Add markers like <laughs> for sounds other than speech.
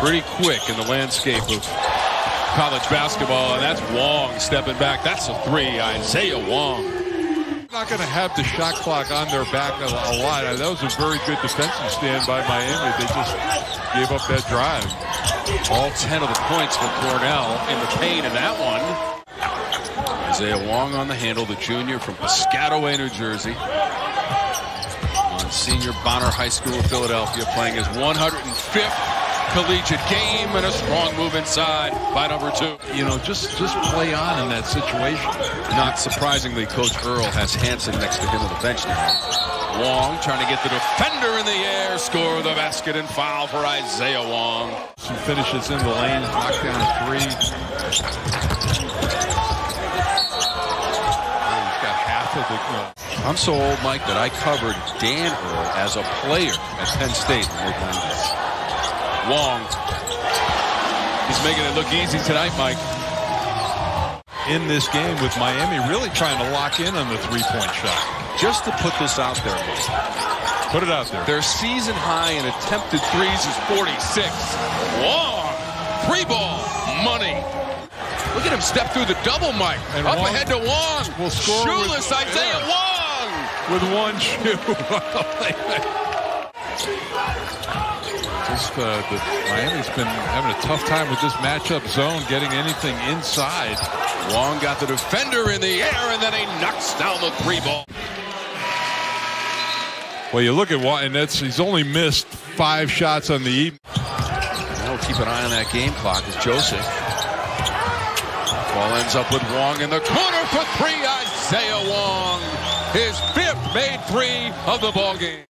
pretty quick in the landscape of college basketball, and that's Wong stepping back. That's a three. Isaiah Wong. Not going to have the shot clock on their back a, a lot. That was a very good defensive stand by Miami. They just gave up that drive. All 10 of the points for Cornell in the paint in that one. Isaiah Wong on the handle, the junior from Piscataway, New Jersey. Monsignor Bonner High School of Philadelphia, playing his 105th collegiate game and a strong move inside by number two. You know, just just play on in that situation. Not surprisingly, Coach Earl has Hanson next to him on the bench now. Wong trying to get the defender in the air, score the basket and foul for Isaiah Wong. He finishes in the lane, knock down a three. He's got half of the. I'm so old, Mike, that I covered Dan Earl as a player at Penn State in the mid-90s. Wong. He's making it look easy tonight, Mike. In this game with Miami really trying to lock in on the three-point shot. Just to put this out there. Put it out there. Their season high in attempted threes is 46. Wong. Three ball. Money. Look at him step through the double, Mike. And Up Wong ahead to Wong. Will score Shoeless with, Isaiah yeah. Wong. With one shoe. <laughs> <laughs> Uh, Miami's been having a tough time with this matchup zone, getting anything inside. Wong got the defender in the air, and then he knocks down the three ball. Well, you look at Wong, and that's he's only missed five shots on the evening. We'll keep an eye on that game clock as Joseph. Ball ends up with Wong in the corner for three. Isaiah Wong, his fifth made three of the ball game.